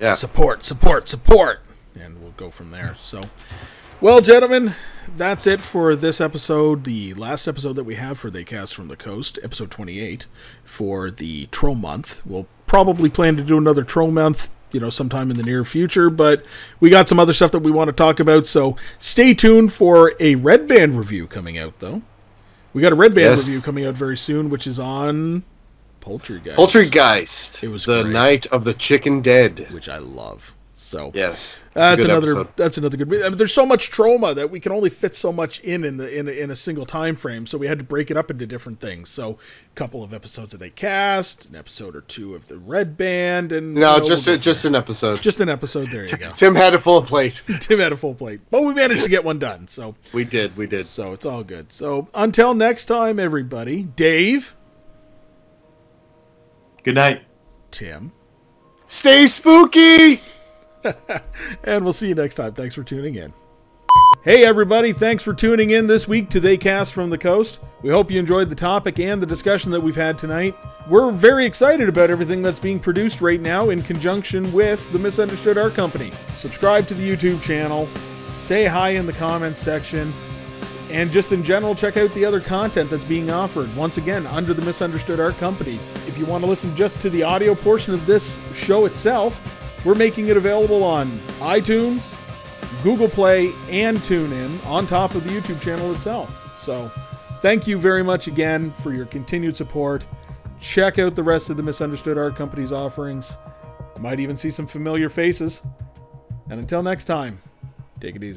Yeah. Support, support, support. And we'll go from there. So, well, gentlemen, that's it for this episode. The last episode that we have for They Cast from the Coast, episode 28, for the Troll Month. We'll probably plan to do another Troll Month, you know, sometime in the near future, but we got some other stuff that we want to talk about. So stay tuned for a Red Band review coming out, though. We got a Red Band Yes. review coming out very soon, which is on Poultrygeist. Poultrygeist. It was the great. night of the chicken dead, which I love. So yes, It's that's another. episode. That's another good. I mean, there's so much Troma that we can only fit so much in in the in a, in a single time frame. So we had to break it up into different things. So a couple of episodes of they cast, an episode or two of the Red Band, and No, you know, just we'll a, just an episode. just an episode. There you go. Tim had a full plate. Tim had a full plate, but we managed to get one done. So we did. We did. So it's all good. So until next time, everybody. Dave. Good night. Tim. Stay spooky. and we'll see you next time. Thanks for tuning in. Hey, everybody. Thanks for tuning in this week to They Cast from the Coast. We hope you enjoyed the topic and the discussion that we've had tonight. We're very excited about everything that's being produced right now in conjunction with the Misunderstood Art Company. Subscribe to the YouTube channel, say hi in the comments section, and just in general, check out the other content that's being offered. Once again, under the Misunderstood Art Company. If you want to listen just to the audio portion of this show itself, we're making it available on iTunes, Google Play, and TuneIn on top of the YouTube channel itself. So, thank you very much again for your continued support. Check out the rest of the Misunderstood Art Company's offerings. You might even see some familiar faces. And until next time, take it easy.